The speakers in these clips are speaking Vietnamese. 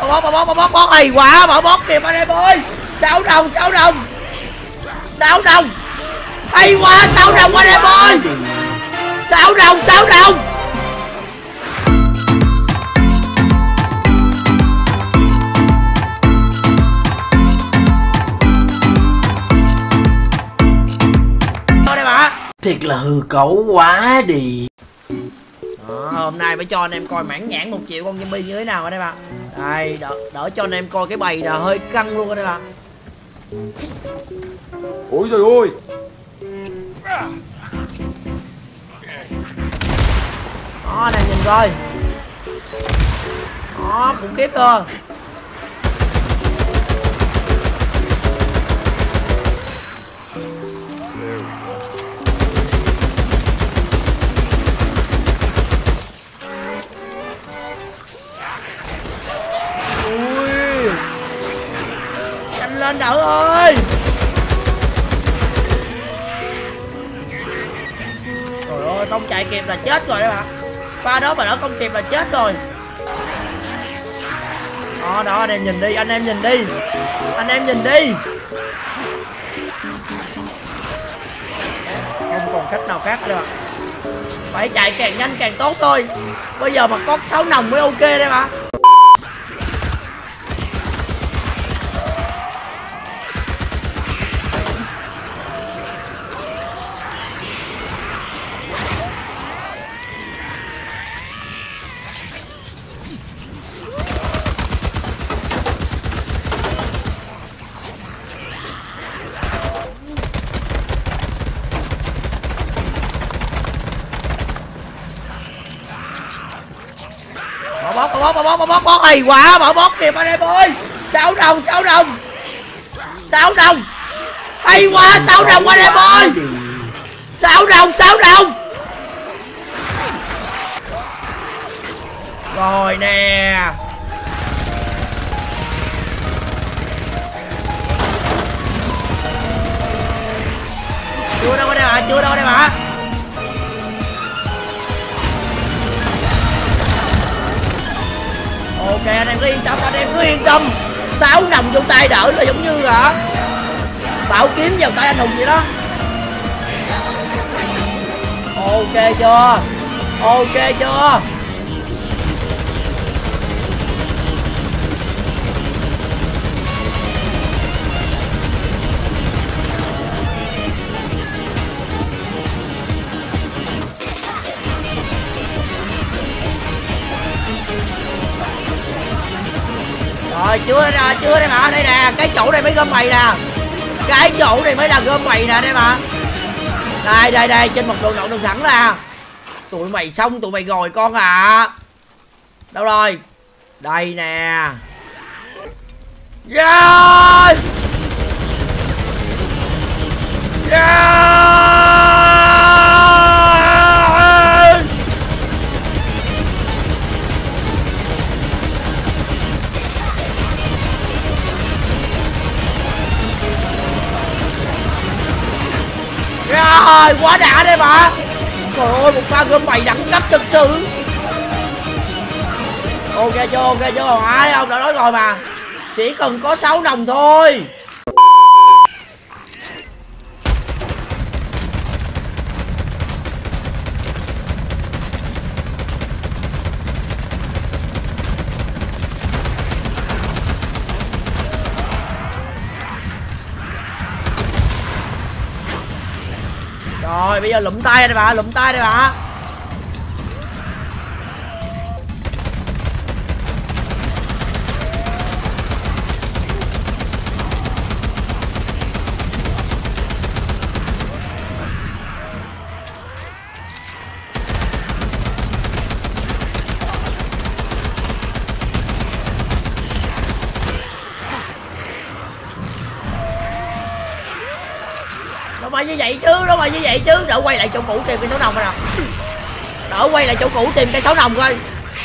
bót bót bót bót bót bót hay quá mở bót kìa anh em ơi. Sáu đồng sáu đồng. Sáu đồng. Hay quá sáu đồng anh em ơi. Sáu đồng sáu đồng. Thiệt là hư cấu quá đi. Đó, hôm nay phải cho anh em coi mãn nhãn một triệu con zombie như thế nào đây bạn đây đỡ, đỡ cho anh em coi cái bầy là hơi căng luôn đây bạn Ôi trời ơi. Đó anh em nhìn coi. Đó khủng khiếp chưa lên đỡ ơi. Trời ơi không chạy kịp là chết rồi đấy bạn pha đó mà đỡ không kịp là chết rồi. Đó đó, anh em nhìn đi, anh em nhìn đi. Anh em nhìn đi. Không còn cách nào khác được phải chạy càng nhanh càng tốt thôi. Bây giờ mà có sáu nòng mới ok đấy mà bót bỏ bót bỏ bót bỏ. Bót hay quá, bỏ bót kìa anh em ơi. Sáu đồng sáu đồng. Sáu đồng. Hay quá, sáu đồng anh em ơi. Sáu đồng sáu đồng. Rồi nè. Chưa đâu đây mà chưa đâu đây mà ok anh em cứ yên tâm, anh em cứ yên tâm. Sáu nằm vô tay đỡ là giống như là bảo kiếm vào tay anh hùng vậy đó. Ok chưa? Ok chưa? Rồi, chưa nè chưa đây mà đây nè. Cái chỗ này mới gom mày nè. Cái chỗ này mới là gom mày nè, đây mà. Đây đây đây, trên một đường lộn đường thẳng nè. Tụi mày xong, tụi mày rồi con à đâu rồi? Đây nè. Dạ yeah! Yeah! Rồi, quá đã đây mà Trời ơi, một pha gom mày đẳng cấp thực sự. Ok chưa, ok chưa, hả thấy không, đã nói rồi mà. Chỉ cần có 6 đồng thôi. Rồi, bây giờ lụm tay đây bà, lụm tay đây bà đâu phải như vậy chứ, đâu phải như vậy chứ. Đỡ quay lại chỗ cũ tìm cái số đồng rồi nào. Đỡ quay lại chỗ cũ tìm cái số đồng coi.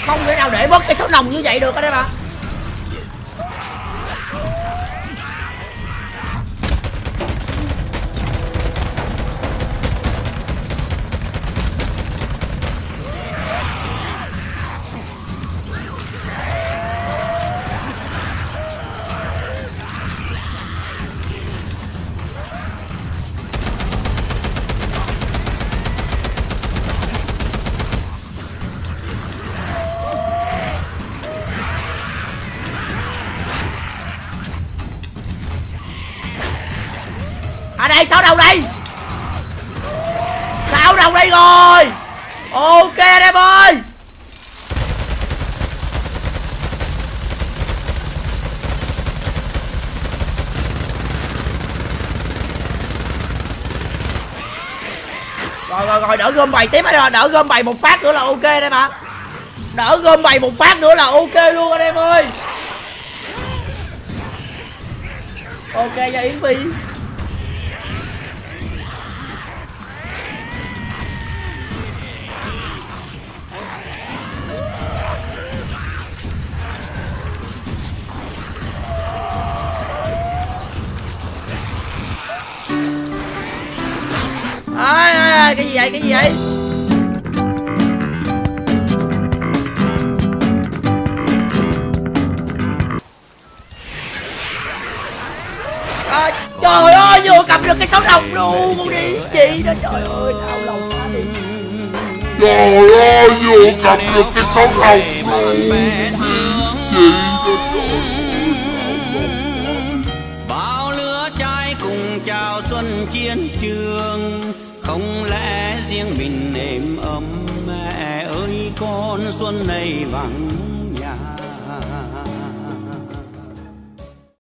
Không thể nào để mất cái số đồng như vậy được đó đấy à đây, sáu đồng đây. Sáu đồng đây rồi. Ok anh em ơi rồi rồi rồi, đỡ gom bài tiếp rồi, đỡ gom bài một phát nữa là ok đây mà. Đỡ gom bài một phát nữa là ok luôn anh em ơi ok cho yến phi. Gì vậy? Cái gì vậy? À, trời ơi vừa cầm được cái sáu đồng luôn đi. Gì đó trời ơi đau lòng quá đi. Trời ơi, vừa cầm được cái sáu đồng luôn. Gì đó bao lứa trai cùng chào xuân chiến trường không lẽ riêng mình êm ấm? Mẹ ơi con xuân này vắng